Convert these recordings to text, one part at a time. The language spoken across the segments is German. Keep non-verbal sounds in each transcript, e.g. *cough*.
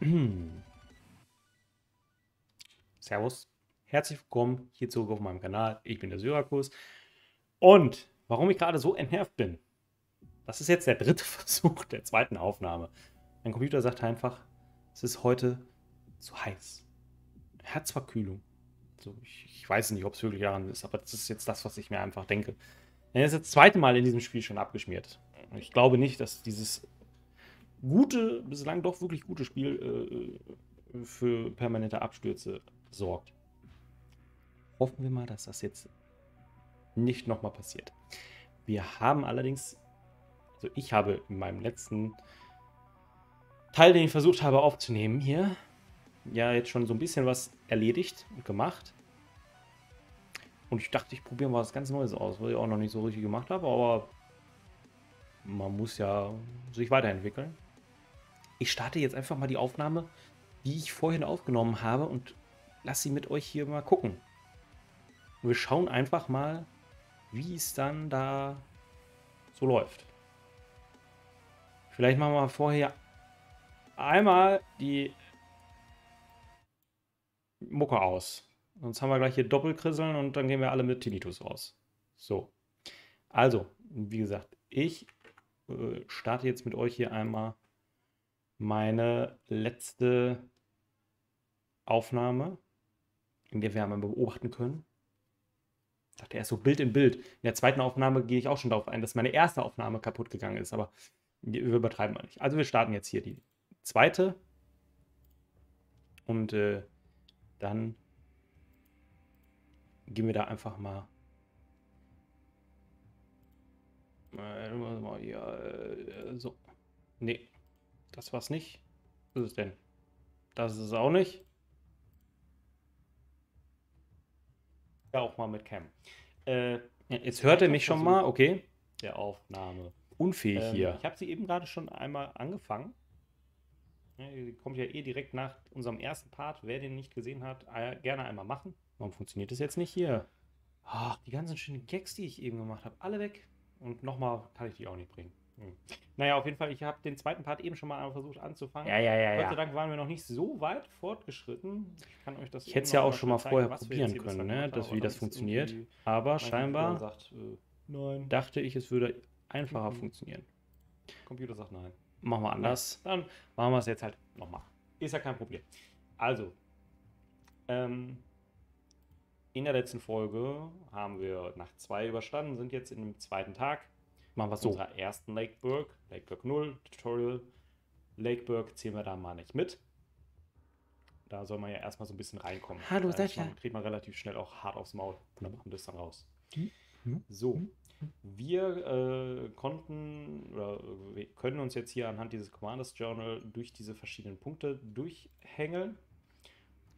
*clears throat* Servus, herzlich willkommen hier zurück auf meinem Kanal. Ich bin der Syrakus. Und warum ich gerade so entnervt bin, das ist jetzt der dritte *laughs* Versuch der zweiten Aufnahme. Mein Computer sagt einfach, es ist heute zu heiß. Herzverkühlung. So, ich, ich weiß nicht, ob es wirklich daran ist, aber das ist jetzt das, was ich mir einfach denke. Er ist das zweite Mal in diesem Spiel schon abgeschmiert. Ich glaube nicht, dass dieses gute, bislang doch wirklich gute Spiel äh, für permanente Abstürze sorgt. Hoffen wir mal, dass das jetzt nicht nochmal passiert. Wir haben allerdings, also ich habe in meinem letzten Teil, den ich versucht habe aufzunehmen hier, ja jetzt schon so ein bisschen was erledigt und gemacht. Und ich dachte, ich probiere mal was ganz Neues aus, was ich auch noch nicht so richtig gemacht habe, aber man muss ja sich weiterentwickeln. Ich starte jetzt einfach mal die Aufnahme, die ich vorhin aufgenommen habe und lasse sie mit euch hier mal gucken. Und wir schauen einfach mal, wie es dann da so läuft. Vielleicht machen wir vorher einmal die Mucke aus. Sonst haben wir gleich hier Doppelkrisseln und dann gehen wir alle mit Tinnitus raus. So. Also, wie gesagt, ich äh, starte jetzt mit euch hier einmal meine letzte Aufnahme, in der wir einmal beobachten können. Ich dachte erst so Bild in Bild. In der zweiten Aufnahme gehe ich auch schon darauf ein, dass meine erste Aufnahme kaputt gegangen ist, aber wir übertreiben mal nicht. Also wir starten jetzt hier die zweite und äh, dann gehen wir da einfach mal. Äh, äh, so. Nee. Das war's nicht. Was ist es denn? Das ist es auch nicht. Ja, auch mal mit Cam. Äh, jetzt hört er mich schon mal, okay. Der Aufnahme. Unfähig Ähm, hier. Ich habe sie eben gerade schon einmal angefangen. Die kommt ja eh direkt nach unserem ersten Part. Wer den nicht gesehen hat, gerne einmal machen. Warum funktioniert das jetzt nicht hier? Ach, die ganzen schönen Gags, die ich eben gemacht habe, alle weg. Und nochmal kann ich die auch nicht bringen. Hm. Naja, auf jeden Fall, ich habe den zweiten Part eben schon mal einmal versucht anzufangen. Ja, ja, ja, Gott sei ja. Dank waren wir noch nicht so weit fortgeschritten. Ich kann euch das Ich hätte es ja auch schon mal vorher zeigen, wir probieren können, ne? dass, haben, wie das funktioniert. Aber scheinbar sagt, äh, nein. dachte ich, es würde einfacher Mhm. funktionieren. Computer sagt nein. Machen wir anders. Dann machen wir es jetzt halt nochmal. Ist ja kein Problem. Also, ähm, in der letzten Folge haben wir Nacht 2 überstanden, sind jetzt in dem zweiten Tag. Machen wir es so. unserer ersten Lakeburg, Lakeburg 0 Tutorial. Lakeburg zählen wir da mal nicht mit. Da soll man ja erstmal so ein bisschen reinkommen. Hallo, da Sascha. man- kriegt man relativ schnell auch hart aufs Maul und dann kommt es dann raus. Mhm. So, wir äh, konnten oder wir können uns jetzt hier anhand dieses Commanders Journal durch diese verschiedenen Punkte durchhängeln.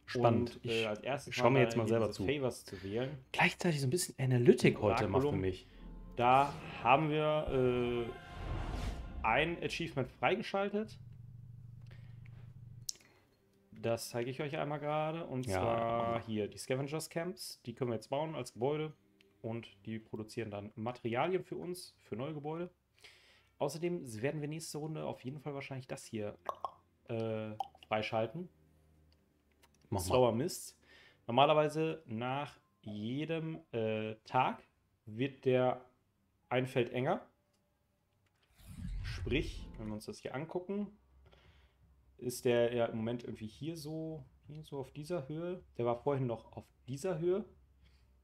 Spannend. Und, äh, ich als erstes schau mir mal jetzt mal selber zu. Favors zu wählen. gleichzeitig so ein bisschen Analytic heute mal für mich. Da haben wir äh, ein Achievement freigeschaltet. Das zeige ich euch einmal gerade. Und Ja. zwar hier die Scavengers Camps. Die können wir jetzt bauen als Gebäude. Und die produzieren dann Materialien für uns, für neue Gebäude. Außerdem werden wir nächste Runde auf jeden Fall wahrscheinlich das hier äh, freischalten. Mach mal. Slower Mist. Normalerweise nach jedem äh, Tag wird der ein Feld enger. Sprich, wenn wir uns das hier angucken, ist der ja im Moment irgendwie hier so, hier so auf dieser Höhe. Der war vorhin noch auf dieser Höhe.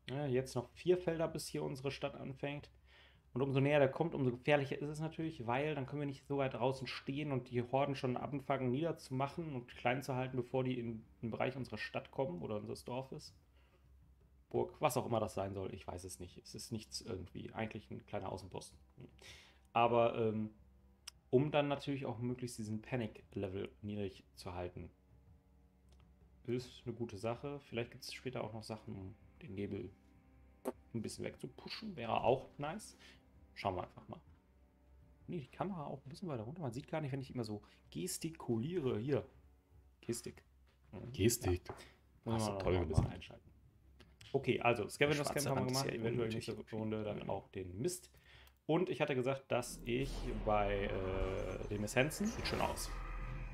Ja, jetzt noch vier Felder, bis hier unsere Stadt anfängt. Und umso näher der kommt, umso gefährlicher ist es natürlich, weil dann können wir nicht so weit draußen stehen und die Horden schon anfangen niederzumachen und klein zu halten, bevor die in den Bereich unserer Stadt kommen oder unseres Dorfes. Burg, was auch immer das sein soll, ich weiß es nicht. Es ist nichts irgendwie, eigentlich ein kleiner Außenposten. Aber ähm, um dann natürlich auch möglichst diesen Panic-Level niedrig zu halten, ist eine gute Sache. Vielleicht gibt es später auch noch Sachen, um den Nebel ein bisschen wegzupushen. Wäre auch nice. Schauen wir einfach mal. Nee, die Kamera auch ein bisschen weiter runter. Man sieht gar nicht, wenn ich immer so gestikuliere. Hier. Gestik. Mhm. Gestik. Muss Hast du toll mal ein bisschen gemacht. einschalten. Okay, also Scavengers schwarze Camp haben wir gemacht, eventuell nächste Runde dann auch den Mist. Und ich hatte gesagt, dass ich bei äh, den Essenzen, sieht schön aus,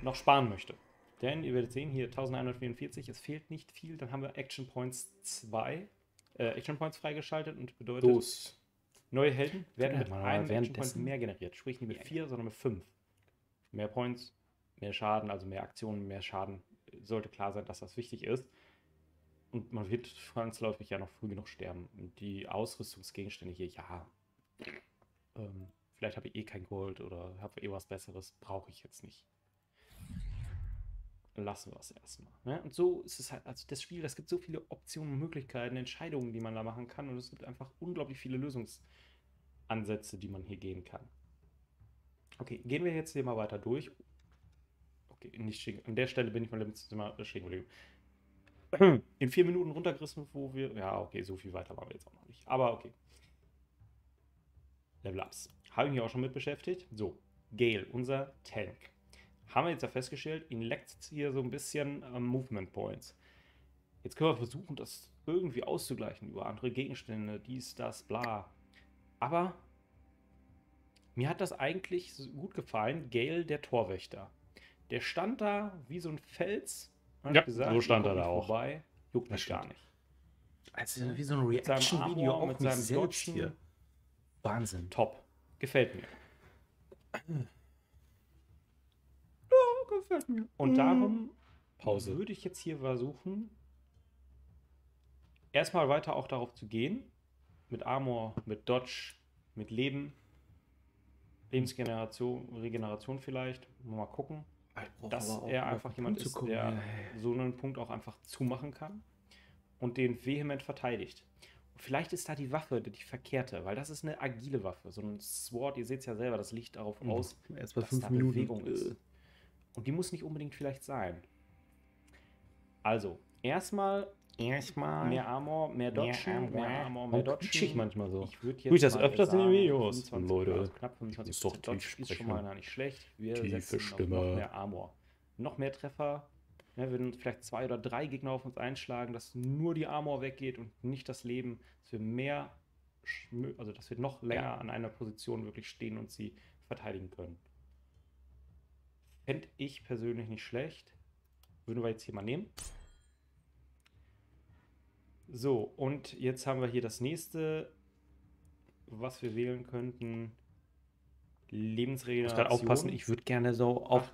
noch sparen möchte. Denn ihr werdet sehen, hier 1144, es fehlt nicht viel. Dann haben wir Action Points 2, äh, Action Points freigeschaltet und bedeutet, Los. neue Helden werden Ja, mit einem Action Point mehr generiert. Sprich nicht mit 4, sondern mit 5. Mehr Points, mehr Schaden, also mehr Aktionen, mehr Schaden. Sollte klar sein, dass das wichtig ist. Und man wird zwangsläufig ja noch früh genug sterben. Und die Ausrüstungsgegenstände hier, ja. Ähm, vielleicht habe ich eh kein Gold oder habe eh was Besseres. Brauche ich jetzt nicht. Lassen wir es erstmal. Ne? Und so ist es halt, also das Spiel, das gibt so viele Optionen, Möglichkeiten, Entscheidungen, die man da machen kann. Und es gibt einfach unglaublich viele Lösungsansätze, die man hier gehen kann. Okay, gehen wir jetzt hier mal weiter durch. Okay, nicht stehen. An der Stelle bin ich mal im Zimmer stehen geblieben. *clears throat* In vier Minuten runtergerissen, wo wir. Ja, okay, so viel weiter waren wir jetzt auch noch nicht. Aber okay. Level Ups. Habe ich mich auch schon mit beschäftigt. So, Gale, unser Tank. Haben wir jetzt ja festgestellt, ihn leckt hier so ein bisschen ähm, Movement Points. Jetzt können wir versuchen, das irgendwie auszugleichen über andere Gegenstände, dies, das, bla. Aber mir hat das eigentlich gut gefallen. Gale, der Torwächter. Der stand da wie so ein Fels. Ja, so stand er da auch. Vorbei. Juckt mich gar nicht. Also wie so ein Reaction-Video auch mit seinem selbst Dodgen. hier. Wahnsinn. Top. Gefällt mir. *clears throat* gefällt mir. Und darum Mhm. Pause. würde ich jetzt hier versuchen, erstmal weiter auch darauf zu gehen. Mit Armor, mit Dodge, mit Leben. Lebensgeneration, Regeneration vielleicht. Mal gucken. Dass er einfach jemand ist, der so einen Punkt auch einfach zumachen kann und den vehement verteidigt. Und vielleicht ist da die Waffe die verkehrte, weil das ist eine agile Waffe. So ein Sword, ihr seht es ja selber, das liegt darauf aus, Erst dass fünf da Minuten. Bewegung ist. Äh, Und die muss nicht unbedingt vielleicht sein. Also, erstmal Erstmal mehr Armor, mehr Dodgen, mehr Armor, mehr Dodgen. quietsche ich manchmal so? Ich würde jetzt das öfters in den Videos? 25, Leute, also knapp 25 muss doch Dodge ist schon mal nicht schlecht. Wir Tiefe setzen Stimme. Noch, mehr Armor. Noch mehr Treffer. Ja, wenn vielleicht zwei oder drei Gegner auf uns einschlagen, dass nur die Armor weggeht und nicht das Leben, dass wir mehr, also dass wir noch länger Ja. an einer Position wirklich stehen und sie verteidigen können. Fände ich persönlich nicht schlecht. Würden wir jetzt hier mal nehmen. So, und jetzt haben wir hier das nächste, was wir wählen könnten. Ich muss Lebensregeneration. gerade aufpassen, ich würde gerne so auf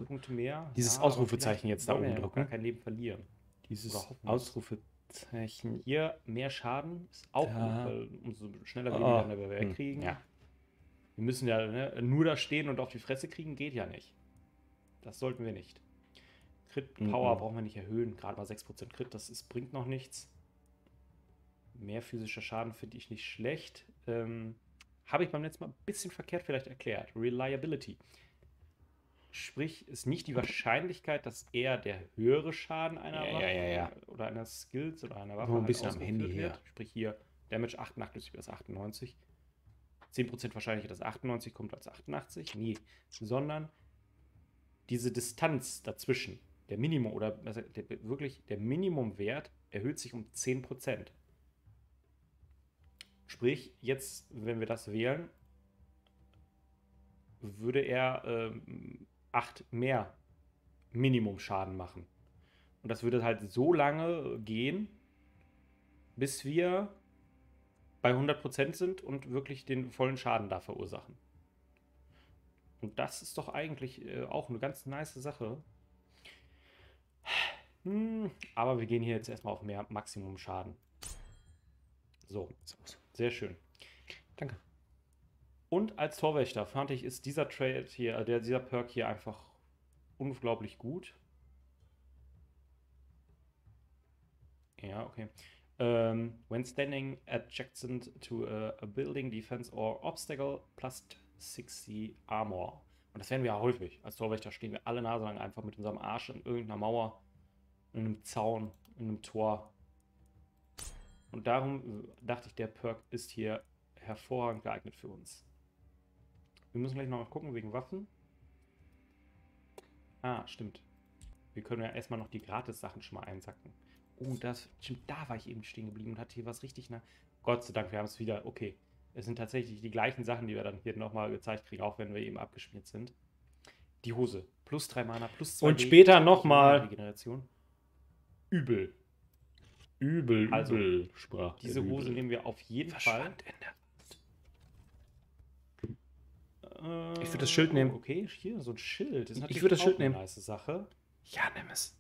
dieses aber Ausrufezeichen vielleicht jetzt da oben ja drücken. Gar kein Leben verlieren. dieses. Ausrufezeichen. Hier mehr Schaden ist auch Ja. gut, weil umso schneller wir Oh, die dann hm, wegkriegen. ja. Wir müssen ja ne, nur da stehen und auf die Fresse kriegen, geht ja nicht. Das sollten wir nicht. Crit Mhm. Power brauchen wir nicht erhöhen, gerade mal 6% Crit, das ist, bringt noch nichts. Mehr physischer Schaden finde ich nicht schlecht. Ähm, Habe ich beim letzten Mal ein bisschen verkehrt vielleicht erklärt. Reliability. Sprich, ist nicht die Wahrscheinlichkeit, dass er der höhere Schaden einer Ja, Waffe ja, ja, oder einer Skills oder einer Waffe Nur ein halt bisschen am ausgeführt Handy wird. her. Sprich hier Damage 88 bis 98. 10% wahrscheinlicher, dass 98 kommt als 88. Nee, sondern diese Distanz dazwischen, der Minimum oder also der, wirklich der Minimumwert erhöht sich um 10%. Sprich, jetzt, wenn wir das wählen, würde er ähm, 8 mehr Minimumschaden machen. Und das würde halt so lange gehen, bis wir bei 100% sind und wirklich den vollen Schaden da verursachen. Und das ist doch eigentlich äh, auch eine ganz nice Sache. Hm, aber wir gehen hier jetzt erstmal auf mehr Maximum Schaden. So, sehr schön. Danke. Und als Torwächter fand ich, ist dieser Trade hier, der, dieser Perk hier einfach unglaublich gut. Ja, okay. Ähm, when standing adjacent to a, a building, defense or obstacle, plus 60 Armor. Und das werden wir ja häufig. Als Torwächter stehen wir alle Nase lang einfach mit unserem Arsch in irgendeiner Mauer, in einem Zaun, in einem Tor. Und darum dachte ich, der Perk ist hier hervorragend geeignet für uns. Wir müssen gleich noch gucken wegen Waffen. Ah, stimmt. Wir können ja erstmal noch die Gratis-Sachen schon mal einsacken. Oh, das, stimmt, da war ich eben stehen geblieben und hatte hier was richtig nach. Gott sei Dank, wir haben es wieder. Okay. Es sind tatsächlich die gleichen Sachen, die wir dann hier nochmal gezeigt kriegen, auch wenn wir eben abgeschmiert sind. Die Hose. Plus 3 Mana, plus 2 Und später nochmal. Übel. Übel, Also, übel, sprach Diese der Hose Übel. nehmen wir auf jeden Verschwand in Fall. Ich würd das Schild nehmen. Okay, hier so ein Schild. Das ist Ich natürlich würd das Schild eine nehmen. Nice Sache. Ja, nimm es.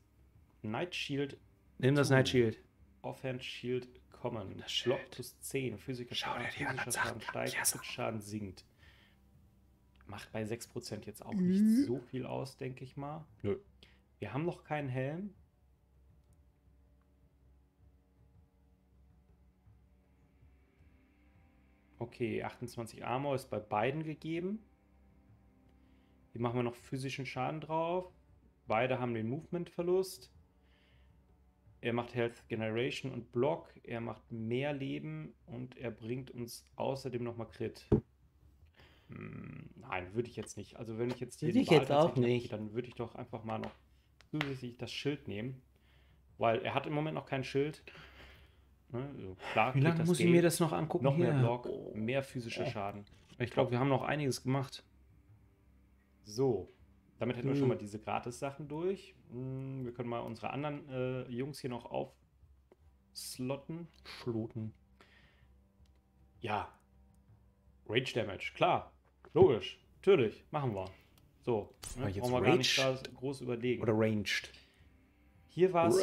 Night Shield, Nimm das. Night Shield. Offhand Shield, Common. Das Schild. Block plus 10. Physiker Schau dir die anderen Schaden Sachen an. steigt, so. Schaden sinkt. Macht bei 6% jetzt auch Mhm. nicht so viel aus, denke ich mal. Nö. Wir haben noch keinen Helm. Okay, 28 Armor ist bei beiden gegeben. Hier machen wir noch physischen Schaden drauf. Beide haben den Movement-Verlust. Er macht Health Generation und Block. Er macht mehr Leben und er bringt uns außerdem nochmal Crit. Hm, nein, würde ich jetzt nicht. Also wenn ich jetzt hier Würde die ich jetzt auch nicht. habe, dann würde ich doch einfach mal noch zusätzlich das Schild nehmen. Weil er hat im Moment noch kein Schild. Ne, also klar, Wie lange muss ich geht. mir das noch angucken? Noch mehr hier? Block, Oh. mehr physischer Oh. Schaden. Ich glaube, wir haben noch einiges gemacht. So, damit hätten wir Hm. schon mal diese Gratis-Sachen durch. Hm, Wir können mal unsere anderen äh, Jungs hier noch aufslotten. Schloten. Ja. Range Damage, klar. Logisch. Natürlich. Machen wir. So. Ne, brauchen wir gar nicht groß überlegen. Oder ranged. Hier war es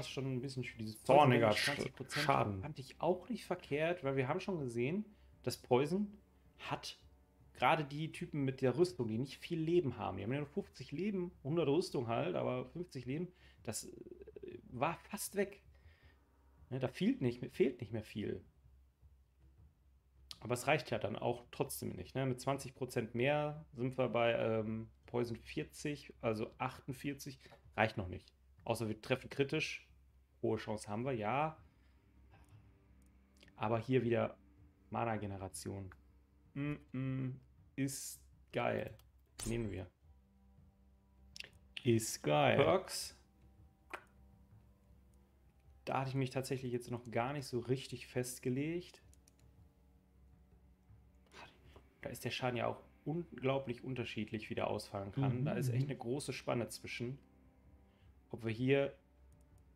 es schon ein bisschen sch- dieses Zorniger Poison Damage, 20% Schaden. Fand ich auch nicht verkehrt, weil wir haben schon gesehen, dass Poison hat gerade die Typen mit der Rüstung, die nicht viel Leben haben. Die haben ja nur 50 Leben, 100 Rüstung halt, aber 50 Leben, das äh, war fast weg. Ne, da fehlt nicht, fehlt nicht mehr viel. Aber es reicht ja dann auch trotzdem nicht. Ne? Mit 20% mehr sind wir bei ähm, Poison 40, also 48. Reicht noch nicht. Außer wir treffen kritisch. Hohe Chance haben wir, ja. Aber hier wieder Mana-Generation. Mm -mm, ist geil. Nehmen wir. Ist geil. Perks. Da hatte ich mich tatsächlich jetzt noch gar nicht so richtig festgelegt. Da ist der Schaden ja auch unglaublich unterschiedlich, wie der ausfallen kann. Mhm, Da ist echt mhm. eine große Spanne zwischen. Ob wir hier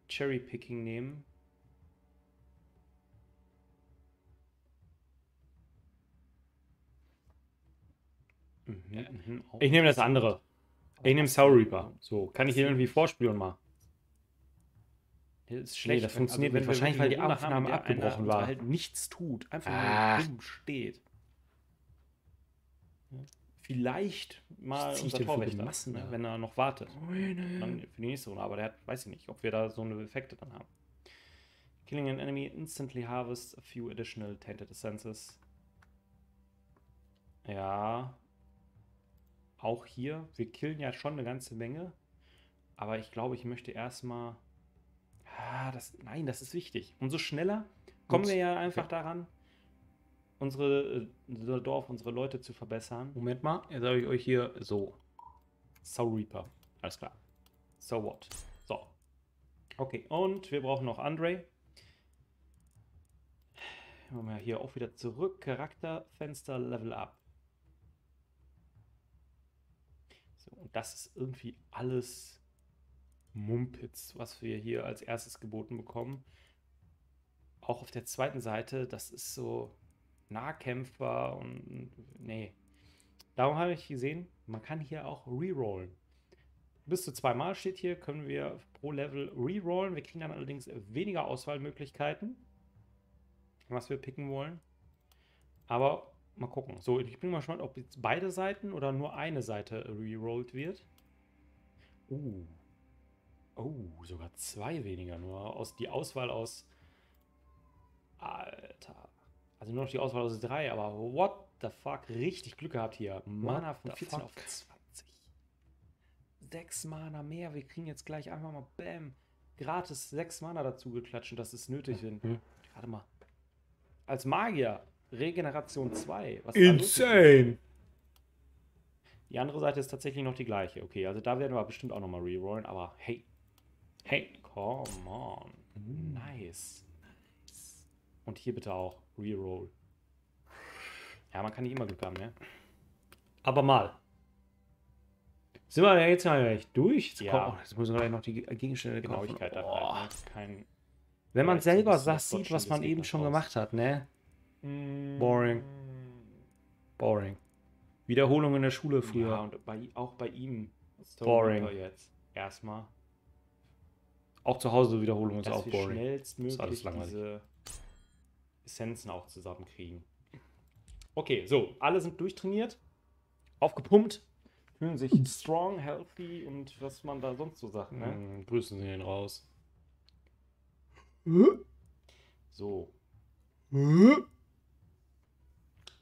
Cherry Picking nehmen. Mhm, mhm, Ich nehme das andere. Ich nehme Soul Reaper. So, kann ich hier irgendwie vorspielen mal? Das ist Nee, schlecht. das wenn- funktioniert wenn nicht. wir Wahrscheinlich, weil die Aufnahme haben, abgebrochen war. halt nichts tut. Einfach Ach. nur dumm steht. Ja. Vielleicht mal unser Torwächter, Massen ne, wenn er noch wartet. Dann für die nächste Runde. Aber der hat, weiß ich nicht, ob wir da so eine Effekte dann haben. Killing an enemy instantly harvests a few additional tainted essences. Ja. Auch hier, wir killen ja schon eine ganze Menge. Aber ich glaube, ich möchte erstmal. Ah, das, nein, das ist wichtig. Umso schneller kommen Ups. wir ja einfach daran, unsere, äh, unser Dorf, unsere Leute zu verbessern. Moment mal, jetzt habe ich euch hier so. Soul Reaper. Alles klar. So what? So. Okay, und wir brauchen noch Andre. Machen wir hier auch wieder zurück. Charakterfenster Level Up. So, und das ist irgendwie alles Mumpitz, was wir hier als erstes geboten bekommen. Auch auf der zweiten Seite, das ist so Nahkämpfer und nee. Darum habe ich gesehen, man kann hier auch rerollen. Bis zu zweimal steht hier, können wir pro Level rerollen. Wir kriegen dann allerdings weniger Auswahlmöglichkeiten, was wir picken wollen. Aber mal gucken. So, ich bin mal gespannt, ob jetzt beide Seiten oder nur eine Seite rerollt wird. Uh. Oh, sogar zwei weniger. Nur aus die Auswahl aus. Alter. Also nur noch die Auswahl aus drei, aber what the fuck? Richtig Glück gehabt hier. Mana von the 14 auf fuck? 20. Sechs Mana mehr. Wir kriegen jetzt gleich einfach mal Bam. Gratis sechs Mana dazu geklatscht und das ist nötig. Mhm. Warte mal. Als Magier. Regeneration 2. Was ist da los? Insane! Die andere Seite ist tatsächlich noch die gleiche. Okay, also da werden wir bestimmt auch nochmal rerollen, aber hey. Hey, come on. Nice. Und hier bitte auch reroll. Ja, man kann nicht immer Glück haben, ne? Aber mal. Sind wir jetzt mal gleich durch? Jetzt, Ja. kommt, jetzt müssen wir gleich noch die Gegenstände kaufen. Genauigkeit dann Oh. halt. Ne? Kein, Wenn man selber das sieht, was man eben schon raus. gemacht hat, ne? Mm, Boring. Boring. Wiederholung in der Schule früher. Ja, und bei, auch bei ihm. Boring. Jetzt. Erstmal, Auch zu Hause Wiederholung ist auch boring. schnellstmöglich Ist alles langweilig. diese Essenzen auch zusammenkriegen. Okay, so, alle sind durchtrainiert, aufgepumpt, fühlen sich *laughs* strong, healthy und was man da sonst so sagt, ne? Mm, grüßen Sie ihn raus. So.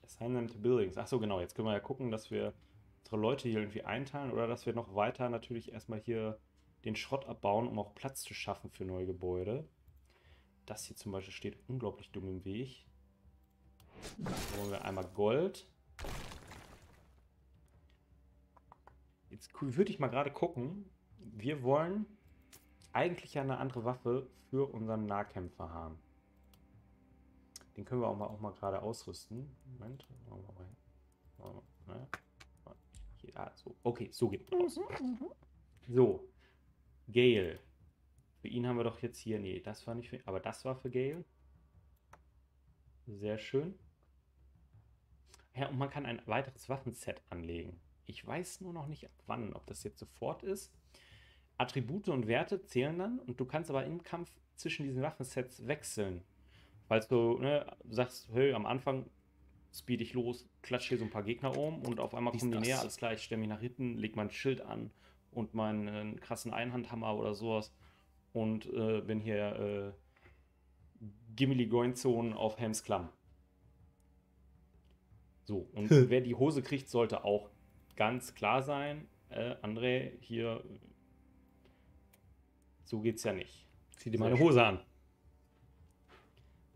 Assignment Buildings. Achso, genau. Jetzt können wir ja gucken, dass wir unsere Leute hier irgendwie einteilen oder dass wir noch weiter natürlich erstmal hier den Schrott abbauen, um auch Platz zu schaffen für neue Gebäude. Das hier zum Beispiel steht unglaublich dumm im Weg. Da wollen wir einmal Gold. Jetzt würde ich mal gerade gucken. Wir wollen eigentlich ja eine andere Waffe für unseren Nahkämpfer haben. Den können wir auch mal, auch mal gerade ausrüsten. Moment. Ne? Hier, ah, so. Okay, so geht raus. So. Gale. Für ihn haben wir doch jetzt hier. Nee, das war nicht für Aber das war für Gale. Sehr schön. Ja, und man kann ein weiteres Waffenset anlegen. Ich weiß nur noch nicht ab wann, ob das jetzt sofort ist. Attribute und Werte zählen dann und du kannst aber im Kampf zwischen diesen Waffensets wechseln. Falls du ne, sagst, hey, am Anfang speed ich los, klatsch hier so ein paar Gegner um und auf einmal kommen die näher, alles klar, ich stelle mich nach hinten, leg mein Schild an und meinen krassen Einhandhammer oder sowas und äh, bin hier äh, Gimli Goinzone auf Helms Klamm. So, und *laughs* wer die Hose kriegt, sollte auch ganz klar sein, äh, André, hier, so geht's ja nicht. Zieh dir meine schön. Hose an.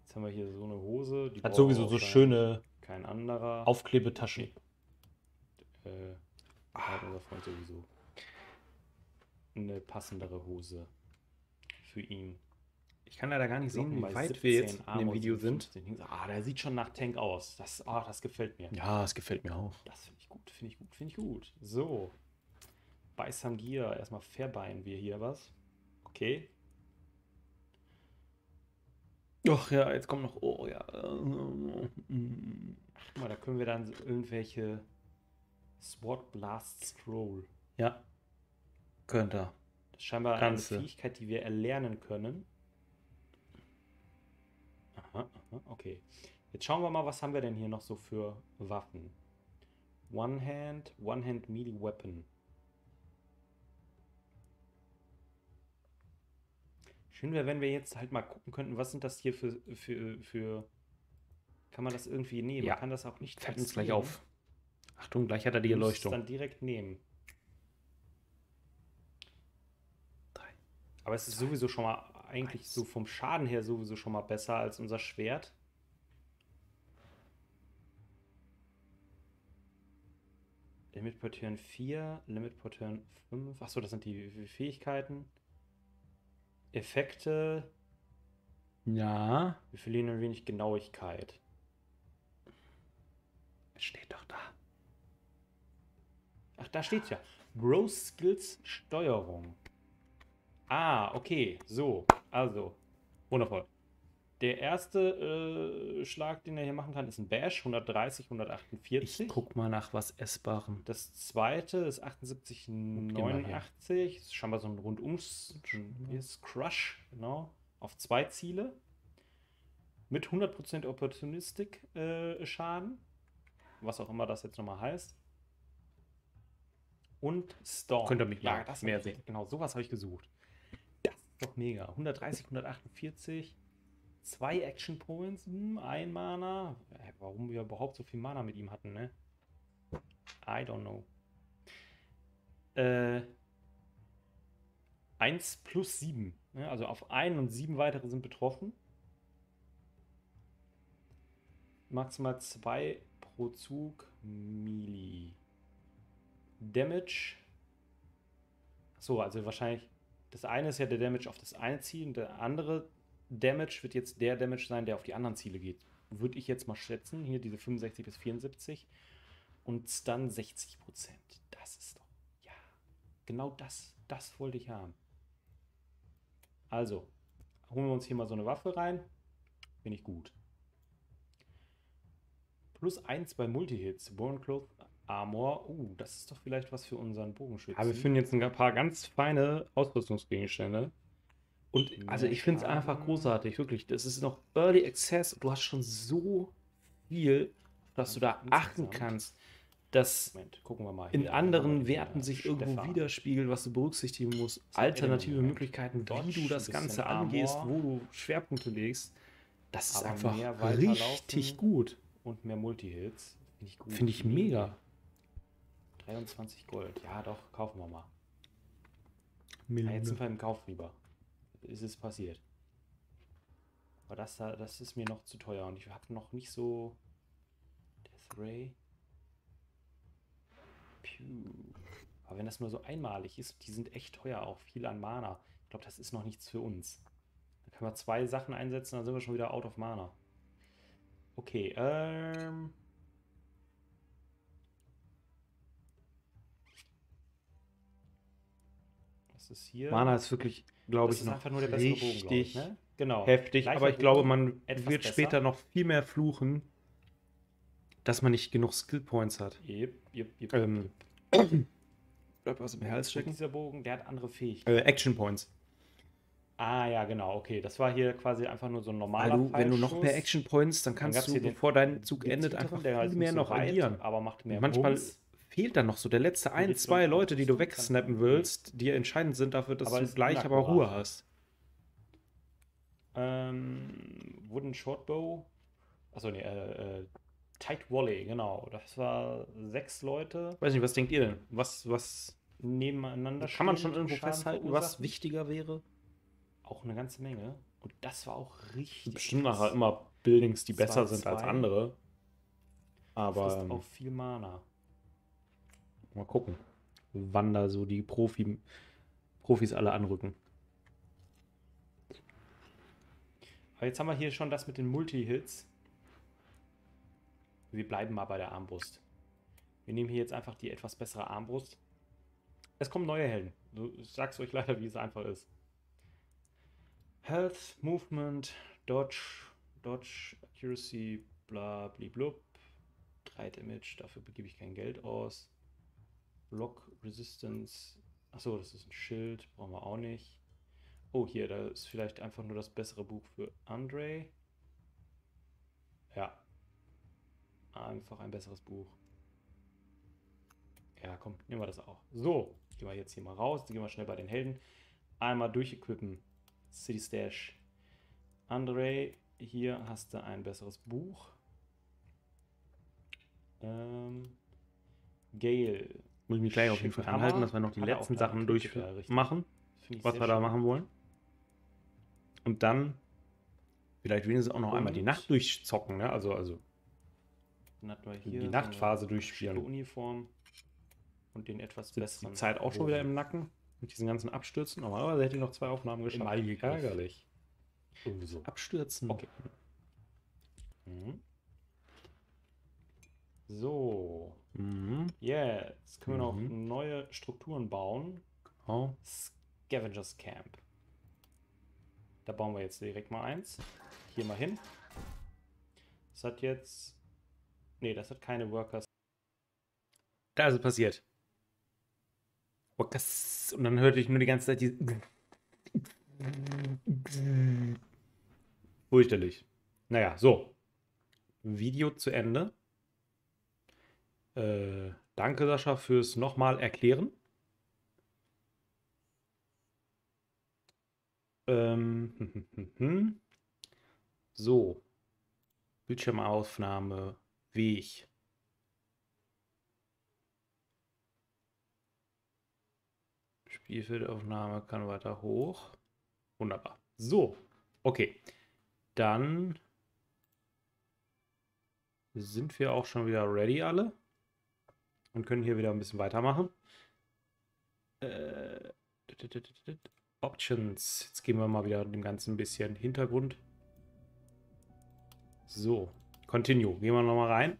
Jetzt haben wir hier so eine Hose. Die Hat sowieso so schöne Kein anderer. Aufklebetaschen. Äh, hat unser Freund sowieso. Eine passendere Hose für ihn. Ich kann leider gar nicht sehen, wie weit wir 17, jetzt in dem Video sind. 57. Ah, der sieht schon nach Tank aus. Das, ah, das gefällt mir. Ja, es gefällt mir auch. Das finde ich gut, finde ich gut, finde ich gut. So. Bei Samgira erstmal verbeinen wir hier was. Okay. Ach ja, jetzt kommt noch. Oh ja. Guck mal, da können wir dann irgendwelche Sword Blast Scroll. Ja. Könnte. Das ist scheinbar Kannst du. eine Fähigkeit, die wir erlernen können. Aha, aha, okay. Jetzt schauen wir mal, was haben wir denn hier noch so für Waffen. One-Hand, One-Hand Melee Weapon. Schön wäre, wenn wir jetzt halt mal gucken könnten, was sind das hier für, für, für kann man das irgendwie nehmen? Ja. Man kann das auch nicht Fällt uns gleich auf. Achtung, gleich hat er die Erleuchtung. dann direkt nehmen. Aber es ist sowieso schon mal eigentlich so vom Schaden her sowieso schon mal besser als unser Schwert. Limit per Turn 4, Limit per Turn 5. Achso, das sind die Fähigkeiten. Effekte. Ja. Wir verlieren ein wenig Genauigkeit. Es steht doch da. Ach, da steht ja. Gross Skills Steuerung. Ah, okay. So, also. Wundervoll. Der erste äh, Schlag, den er hier machen kann, ist ein Bash, 130, 148. Ich guck mal nach was Essbarem. Das zweite ist 78, mal her. 89. Das ist scheinbar so ein Rundums wie ist Crush, genau. Auf zwei Ziele. Mit 100% Opportunistic äh, Schaden. Was auch immer das jetzt nochmal heißt. Und Storm. Könnt ihr mich mal das mehr sehen. Genau, sowas habe ich gesucht. Doch mega. 130, 148. Zwei Action Points, hm, ein Mana. Warum wir überhaupt so viel Mana mit ihm hatten, ne? I don't know. Äh, 1 plus 7. Ne? Also auf 1 und 7 weitere sind betroffen. Maximal 2 pro Zug Melee. Damage. So, also wahrscheinlich. Das eine ist ja der Damage auf das eine Ziel und der andere Damage wird jetzt der Damage sein, der auf die anderen Ziele geht. Würde ich jetzt mal schätzen. Hier diese 65 bis 74. Und dann 60 Prozent. Das ist doch. Ja. Genau das, das wollte ich haben. Also, holen wir uns hier mal so eine Waffe rein. Bin ich gut. Plus 1 bei Multihits. Born Cloth Armor. Uh, das ist doch vielleicht was für unseren Bogenschützen. Aber wir finden jetzt ein paar ganz feine Ausrüstungsgegenstände. Und also ich finde es einfach großartig, wirklich. Das ist noch Early Access. Du hast schon so viel, dass du da achten kannst, dass Moment, in anderen Werten sich Stefan. irgendwo widerspiegelt, was du berücksichtigen musst. Alternative Möglichkeiten, wie du das Ganze angehst, wo du Schwerpunkte legst. Das ist Aber einfach richtig gut. Und mehr Multihits. Finde ich gut. Finde ich mega. 23 Gold. Ja, doch, kaufen wir mal. Ja, jetzt sind wir im Kauf lieber. Ist es passiert. Aber das da, das ist mir noch zu teuer und ich habe noch nicht so Death Ray. Piu. Aber wenn das nur so einmalig ist, die sind echt teuer, auch viel an Mana. Ich glaube, das ist noch nichts für uns. Da können wir zwei Sachen einsetzen, dann sind wir schon wieder out of Mana. Okay, ähm. Was ist hier? Mana ist wirklich, glaube ich, noch einfach nur der bessere richtig Bogen, ich, ne? genau. heftig. Gleicher aber ich Bogen, glaube, man wird besser. später noch viel mehr fluchen, dass man nicht genug Skill Points hat. Yep, yep, yep. Ähm, *coughs* Bleib was im Hals stecken. Dieser Bogen, der hat andere Fähigkeiten. Äh, Action Points. Ah, ja, genau, okay. Das war hier quasi einfach nur so ein normaler du, Wenn du noch mehr Action Points, dann kannst dann du, bevor dein Zug endet, einfach viel halt mehr noch agieren. Aber macht mehr Manchmal Bums. Fehlt dann noch so der letzte ein, zwei Leute, die du wegsnappen willst, die entscheidend sind dafür, dass aber du gleich aber Ruhe hast. Ähm, Wooden Shortbow. Achso, nee, äh, äh, Tight Volley, genau. Das war sechs Leute. Weiß nicht, was denkt ihr denn? Was, was nebeneinander Kann man schon irgendwo festhalten, was wichtiger wäre? auch eine ganze Menge. Und das war auch richtig. Bestimmt nachher immer Buildings, die besser sind als andere. Aber. Frisst auch viel Mana. Mal gucken, wann da so die Profi, Profis alle anrücken. Aber jetzt haben wir hier schon das mit den Multi-Hits. Wir bleiben mal bei der Armbrust. Wir nehmen hier jetzt einfach die etwas bessere Armbrust. Es kommen neue Helden. Ich sag's euch leider, wie es einfach ist. Health, Movement, Dodge, Dodge, Accuracy, bla, blub. 3 Damage, dafür begebe ich kein Geld aus. Block, Resistance. Achso, das ist ein Schild, brauchen wir auch nicht. Oh, hier, da ist vielleicht einfach nur das bessere Buch für Andre. Ja. Einfach ein besseres Buch. Ja, komm, nehmen wir das auch. So, gehen wir jetzt hier mal raus. Gehen wir schnell bei den Helden. Einmal durchequippen. City Stash. Andre, hier hast du ein besseres Buch. Ähm, Gale. Muss ich mich gleich auf jeden Fall anhalten, dass wir noch die letzten Sachen durchmachen, was wir da schön. machen wollen. Und dann vielleicht wenigstens auch noch Und einmal die Nacht durchzocken, ne? Also, also die Nachtphase so durchspielen. Uniform und den etwas besseren. Die Zeit auch schon wieder im Nacken. Mit diesen ganzen Abstürzen. Normalerweise hätte ich noch zwei Aufnahmen geschafft. Ärgerlich. So. Abstürzen. Okay. Mhm. So. Mhm. Jetzt können wir noch mhm. neue Strukturen bauen. Oh. Scavengers Camp. Da bauen wir jetzt direkt mal eins. Hier mal hin. Das hat jetzt. Nee, das hat keine Workers. Da ist es passiert. Und dann hörte ich nur die ganze Zeit die. Fürchterlich. Naja, so. Video zu Ende. Äh, danke, Sascha, fürs nochmal erklären. Ähm, *laughs* so. Bildschirmaufnahme, Weg. Spielfeldaufnahme kann weiter hoch. Wunderbar. So, okay. Dann sind wir auch schon wieder ready alle und können hier wieder ein bisschen weitermachen. Äh, Options. Jetzt gehen wir mal wieder dem Ganzen ein bisschen Hintergrund. So, Continue. Gehen wir nochmal rein.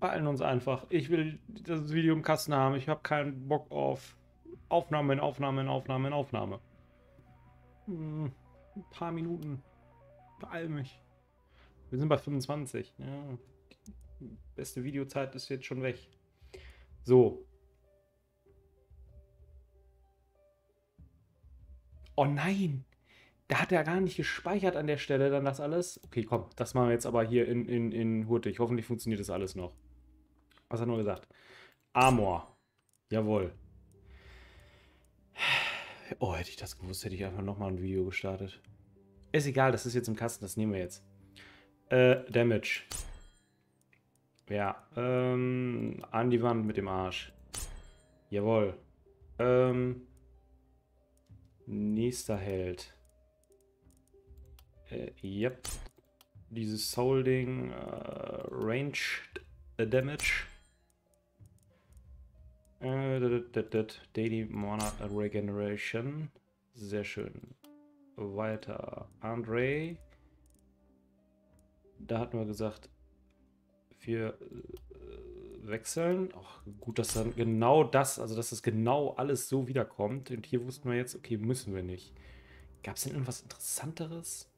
Beeilen uns einfach. Ich will das Video im Kasten haben. Ich habe keinen Bock auf Aufnahme in Aufnahme in Aufnahme in Aufnahme. Hm, ein paar Minuten. Beeil mich. Wir sind bei 25. Ja. Beste Videozeit ist jetzt schon weg. So. Oh nein! Da hat er gar nicht gespeichert an der Stelle dann das alles. Okay, komm, das machen wir jetzt aber hier in, in, in Hurtig. Hoffentlich funktioniert das alles noch. Was hat er nur gesagt? Amor. Jawohl. Oh, hätte ich das gewusst, hätte ich einfach nochmal ein Video gestartet. Ist egal, das ist jetzt im Kasten, das nehmen wir jetzt. Äh, Damage. Ja, ähm, an die Wand mit dem Arsch. Jawohl. Ähm, nächster Held. Äh, yep. Dieses Soul-Ding, äh, Ranged Damage. Äh, Daily Mana Regeneration. Sehr schön. Weiter. Andre. Da hatten wir gesagt, wir äh, wechseln. Ach, gut, dass dann genau das, also dass das genau alles so wiederkommt. Und hier wussten wir jetzt, okay, müssen wir nicht. Gab es denn irgendwas Interessanteres?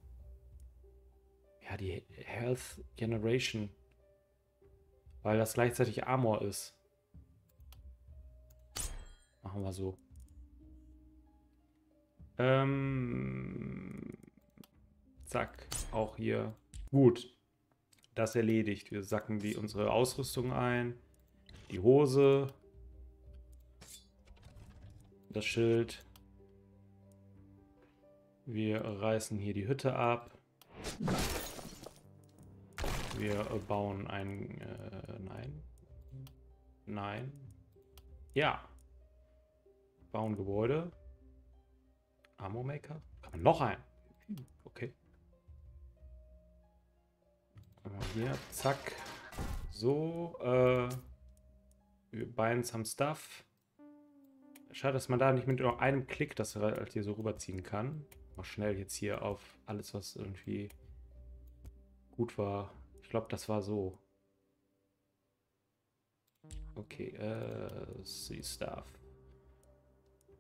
Ja, die Health Generation. Weil das gleichzeitig Armor ist. Machen wir so. Ähm, zack, auch hier. Gut, das erledigt. Wir sacken die unsere Ausrüstung ein. Die Hose. Das Schild. Wir reißen hier die Hütte ab. Wir bauen ein... Äh, nein. Nein. Ja. Bauen Gebäude. Ammo Maker. Noch ein? Hier, zack. So, äh. Buying some stuff. Schade, dass man da nicht mit nur einem Klick das halt hier so rüberziehen kann. Mal schnell jetzt hier auf alles, was irgendwie gut war. Ich glaube, das war so. Okay, äh, see stuff.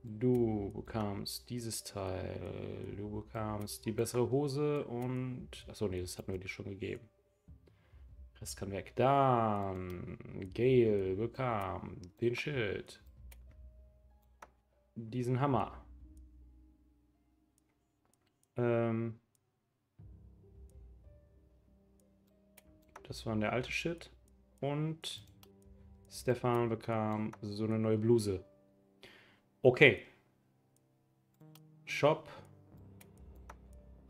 Du bekamst dieses Teil. Du bekamst die bessere Hose und... Achso, nee, das hatten wir dir schon gegeben. Rest kann weg. Dann Gale bekam den Schild. Diesen Hammer. Ähm... Das war der alte Shit. Und Stefan bekam so eine neue Bluse. Okay. Shop.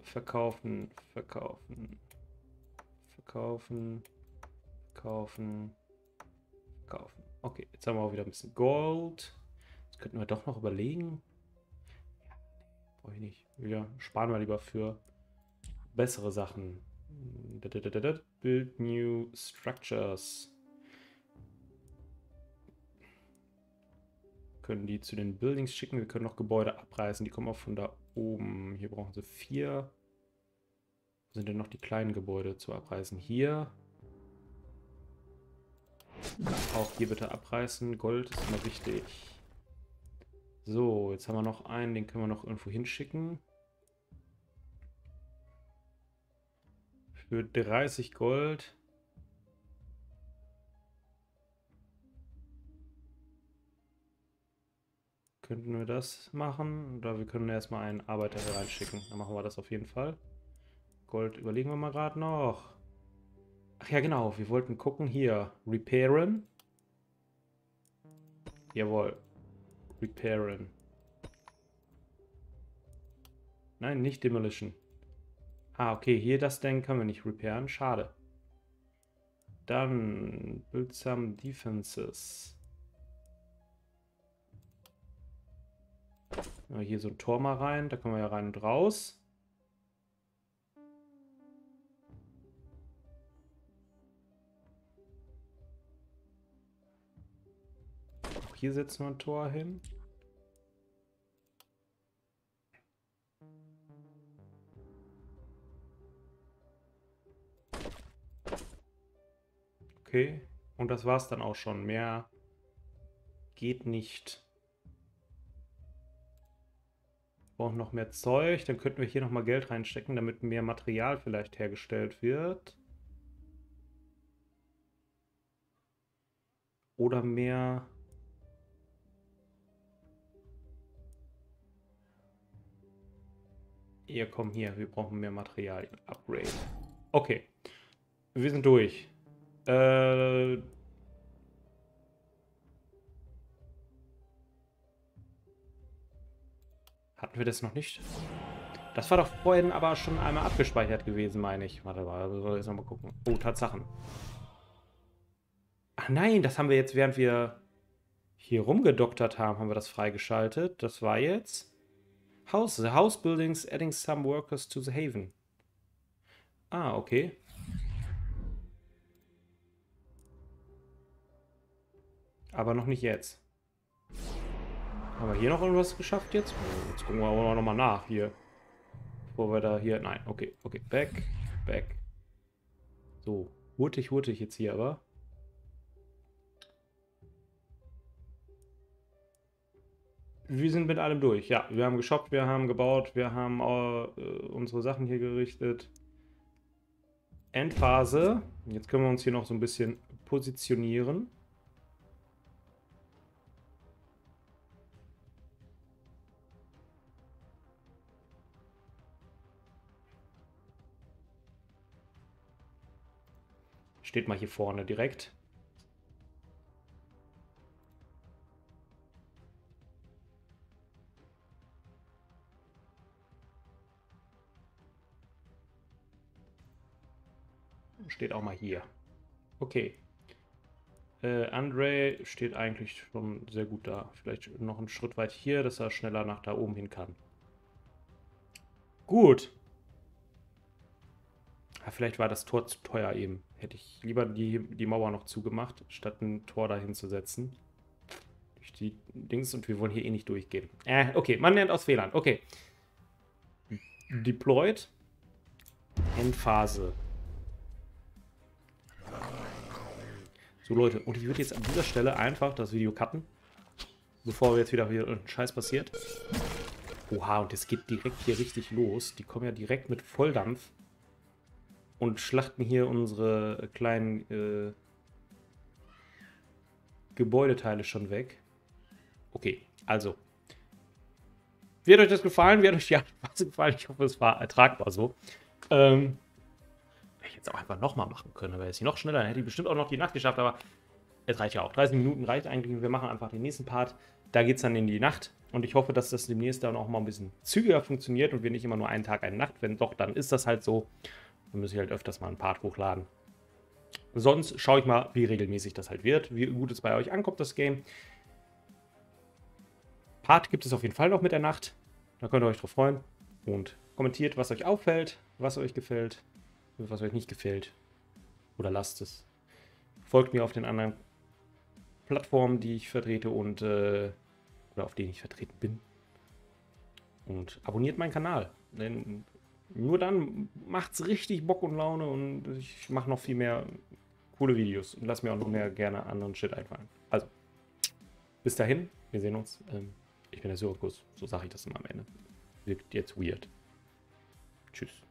Verkaufen, verkaufen, verkaufen, verkaufen, verkaufen. Okay, jetzt haben wir auch wieder ein bisschen Gold. Das könnten wir doch noch überlegen. Ja, brauche ich nicht. Wieder sparen wir lieber für bessere Sachen. Build new structures. können die zu den Buildings schicken. Wir können noch Gebäude abreißen. Die kommen auch von da oben. Hier brauchen sie vier. Wo sind denn noch die kleinen Gebäude zu abreißen? Hier. Auch hier bitte abreißen. Gold ist immer wichtig. So, jetzt haben wir noch einen. Den können wir noch irgendwo hinschicken. Für 30 Gold. Könnten wir das machen? Oder wir können erstmal einen Arbeiter hier reinschicken. Dann machen wir das auf jeden Fall. Gold überlegen wir mal gerade noch. Ach ja, genau. Wir wollten gucken hier. Repairen. Jawohl. Repairen. Nein, nicht Demolition. Ah, okay. Hier das Ding können wir nicht repairen. Schade. Dann Build some Defenses. Hier so ein Tor mal rein. Da können wir ja rein und raus. Hier setzen wir ein Tor hin. Okay. Und das war's dann auch schon. Mehr geht nicht. brauchen noch mehr Zeug. Dann könnten wir hier nochmal Geld reinstecken, damit mehr Material vielleicht hergestellt wird. Oder mehr... Ihr komm hier, wir brauchen mehr Material. Upgrade. Okay. Wir sind durch. Äh... Hatten wir das noch nicht? Das war doch vorhin aber schon einmal abgespeichert gewesen, meine ich. Warte mal, also soll ich jetzt nochmal gucken. Oh, Tatsachen. Ach nein, das haben wir jetzt, während wir hier rumgedoktert haben, haben wir das freigeschaltet. Das war jetzt House. The house buildings adding some workers to the haven. Ah, okay. Aber noch nicht jetzt. Haben wir hier noch irgendwas geschafft jetzt? Jetzt gucken wir aber noch mal nach hier. Bevor wir da hier... Nein, okay, okay. Back, back. So, hurtig, hurtig jetzt hier aber. Wir sind mit allem durch. Ja, wir haben geshoppt, wir haben gebaut, wir haben äh, unsere Sachen hier gerichtet. Endphase. Jetzt können wir uns hier noch so ein bisschen positionieren. Steht mal hier vorne direkt. Steht auch mal hier. Okay. Äh, Andre steht eigentlich schon sehr gut da. Vielleicht noch einen Schritt weit hier, dass er schneller nach da oben hin kann. Gut. Ja, vielleicht war das Tor zu teuer eben. Hätte ich lieber die, die Mauer noch zugemacht, statt ein Tor dahin zu setzen. Durch die Dings und wir wollen hier eh nicht durchgehen. Äh, okay, man lernt aus Fehlern. Okay. Deployed. Endphase. So Leute, und ich würde jetzt an dieser Stelle einfach das Video cutten. Bevor jetzt wieder hier ein Scheiß passiert. Oha, und es geht direkt hier richtig los. Die kommen ja direkt mit Volldampf und schlachten hier unsere kleinen äh, Gebäudeteile schon weg. Okay, also. Hat euch das gefallen? Hat euch die Anpassung gefallen? Ich hoffe, es war ertragbar so. Ähm, ich jetzt auch einfach nochmal machen können. Aber jetzt hier noch schneller, dann hätte ich bestimmt auch noch die Nacht geschafft. Aber es reicht ja auch. 30 Minuten reicht eigentlich. Wir machen einfach den nächsten Part. Da geht es dann in die Nacht. Und ich hoffe, dass das demnächst dann auch mal ein bisschen zügiger funktioniert und wir nicht immer nur einen Tag, eine Nacht. Wenn doch, dann ist das halt so. Dann muss ich halt öfters mal einen Part hochladen. Sonst schaue ich mal, wie regelmäßig das halt wird, wie gut es bei euch ankommt, das Game. Part gibt es auf jeden Fall noch mit der Nacht. Da könnt ihr euch drauf freuen. Und kommentiert, was euch auffällt, was euch gefällt, was euch nicht gefällt. Oder lasst es. Folgt mir auf den anderen Plattformen, die ich vertrete und äh, oder auf denen ich vertreten bin. Und abonniert meinen Kanal. Denn nur dann macht es richtig Bock und Laune und ich mache noch viel mehr coole Videos und lass mir auch noch mehr gerne anderen Shit einfallen. Also, bis dahin, wir sehen uns. Ähm, ich bin der Syrikus, so sage ich das immer am Ende. Wirkt jetzt weird. Tschüss.